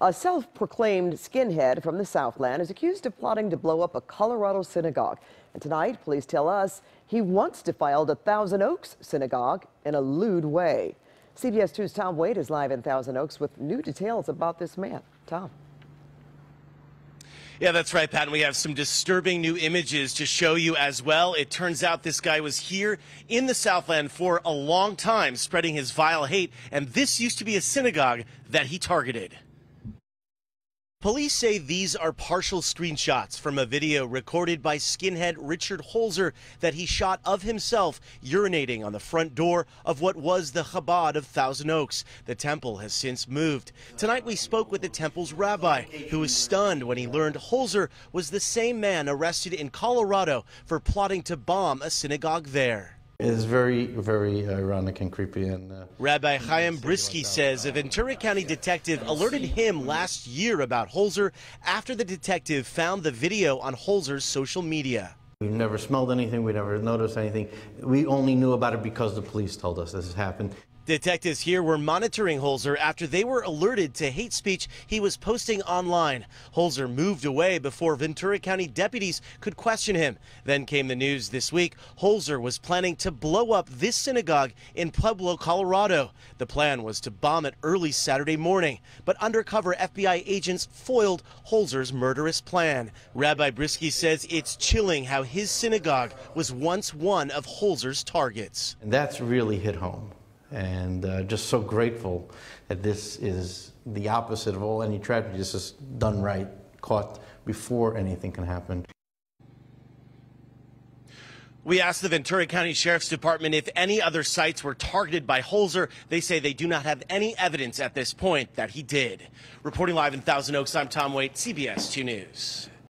A self proclaimed skinhead from the Southland is accused of plotting to blow up a Colorado synagogue. And tonight, police tell us he once defiled a Thousand Oaks synagogue in a lewd way. CBS 2's Tom Wade is live in Thousand Oaks with new details about this man. Tom. Yeah, that's right, Pat. And we have some disturbing new images to show you as well. It turns out this guy was here in the Southland for a long time, spreading his vile hate. And this used to be a synagogue that he targeted. Police say these are partial screenshots from a video recorded by skinhead Richard Holzer that he shot of himself urinating on the front door of what was the Chabad of Thousand Oaks. The temple has since moved. Tonight we spoke with the temple's rabbi, who was stunned when he learned Holzer was the same man arrested in Colorado for plotting to bomb a synagogue there. It's very, very ironic and creepy. And uh, Rabbi Chaim Bryski says a Ventura County detective alerted him last year about Holzer after the detective found the video on Holzer's social media. We've never smelled anything. We never noticed anything. We only knew about it because the police told us this has happened. Detectives here were monitoring Holzer after they were alerted to hate speech he was posting online. Holzer moved away before Ventura County deputies could question him. Then came the news this week Holzer was planning to blow up this synagogue in Pueblo, Colorado. The plan was to bomb it early Saturday morning, but undercover FBI agents foiled Holzer's murderous plan. Rabbi Bryski says it's chilling how his synagogue was once one of Holzer's targets. And that's really hit home and uh, just so grateful that this is the opposite of all any tragedy. This is done right, caught before anything can happen. We asked the Ventura County Sheriff's Department if any other sites were targeted by Holzer. They say they do not have any evidence at this point that he did. Reporting live in Thousand Oaks, I'm Tom Waite, CBS 2 News.